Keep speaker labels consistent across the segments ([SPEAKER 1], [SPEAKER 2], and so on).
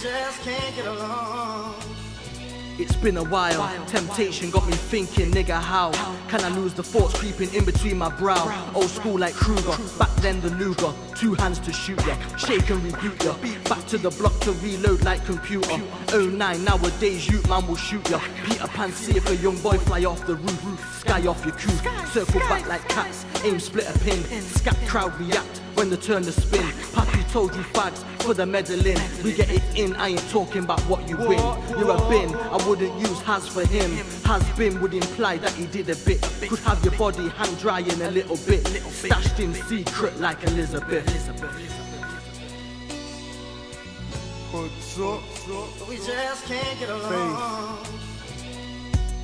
[SPEAKER 1] just can't get along.
[SPEAKER 2] It's been a while. Temptation got me thinking, nigga, how can I lose the thoughts creeping in between my brow? Old school like Krueger, back then the Luger, two hands to shoot ya, shake and reboot ya. Back to the block to reload like computer. Oh nine, nowadays, you man will shoot ya. Peter Pan see if a young boy fly off the roof, sky off your coupe, circle back like cats, aim split a pin, scat crowd react when the turn to spin. Papi told you fags for the meddling. We get it in, I ain't talking about what you win. You're a bin, I wouldn't use has for him. Has been would imply that he did a bit. Could have your body hang dry in a little bit. Stashed in secret like Elizabeth.
[SPEAKER 3] What's up?
[SPEAKER 1] We just can't get along.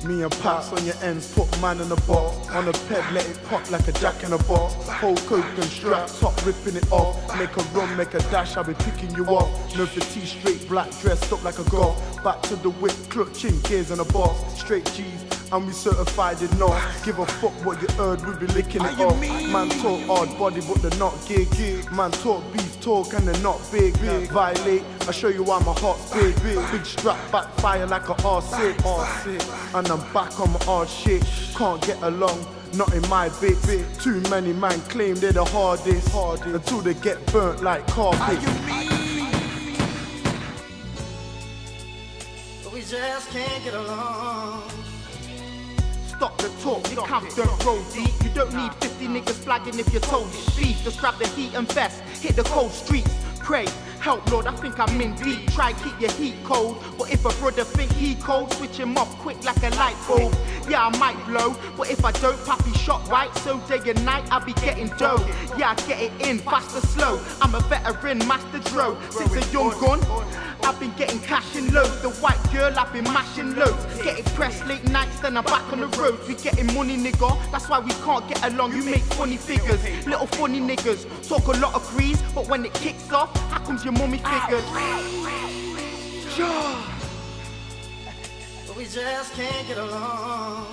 [SPEAKER 3] Me and Paps on your ends, put man in a box. On a peg, let it pop like a jack in a box. Whole coke and strap, top ripping it off. Make a run, make a dash, I'll be picking you up. No fatigue, straight black dressed up like a golf. Back to the whip, clutching gears in a box. Straight G's, and we certified it not. Give a fuck what you heard, we be licking it off. Man talk hard body, but they're not gig. Man talk beef talk, and they're not big. Violate, I show you why my heart's big. Big strap, backfire like a R6. And I'm back on my hard shit. Can't get along. Not in my bits. Too many man claim they're the hardest. Until they get burnt like carpet.
[SPEAKER 1] We just can't get along.
[SPEAKER 4] Stop the talk, you camp don't roll deep. You don't need 50 niggas flagging if you're told beef. Just grab the heat and vest, hit the cold streets. Pray, help Lord, I think I'm in deep. Try keep your heat cold, but if a brother think he cold, switch him off quick like a light bulb. Yeah, I might blow, but if I don't, Papi shot right. So day and night, I be getting dough. Yeah, I get it in, fast or slow. I'm a veteran, master dro. Since a young gun, I've been getting cash in loads. The white girl, I've been mashing loads. Getting pressed late nights, then I'm back on the road. We getting money, nigga. That's why we can't get along. You make funny figures, little funny niggas. Talk a lot of grease, but when it kicks off, how comes your mummy figures?
[SPEAKER 1] We just can't get along.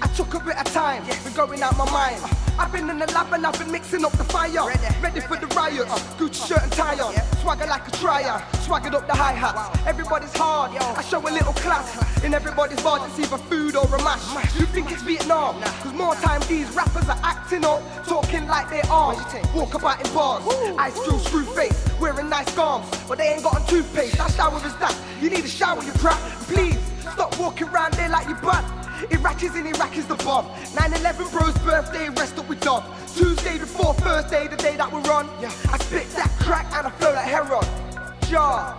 [SPEAKER 5] I took a bit of time, been going out my mind. I've been in the lab and I've been mixing up the fire. Ready, for the riots, Gucci shirt and tie on. Swagger like a trier, swaggered up the hi hats. Everybody's hard, I show a little class. In everybody's bar, it's either food or a mash. You think it's Vietnam? Cause more time these rappers are acting up, talking like they are. Walk about in bars, ice still screw face, wearing nice garms, but they ain't got a toothpaste. That shower is that. You need a shower, you crap. Please stop walking around there like Iraq is in Iraq is the bomb. 9-11 bro's birthday, rest up with Dom. Tuesday before Thursday, the day that we're on. Yeah, I spit that crack and I flow like heron. Jar.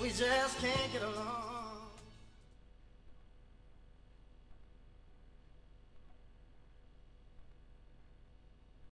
[SPEAKER 1] We just can't get along.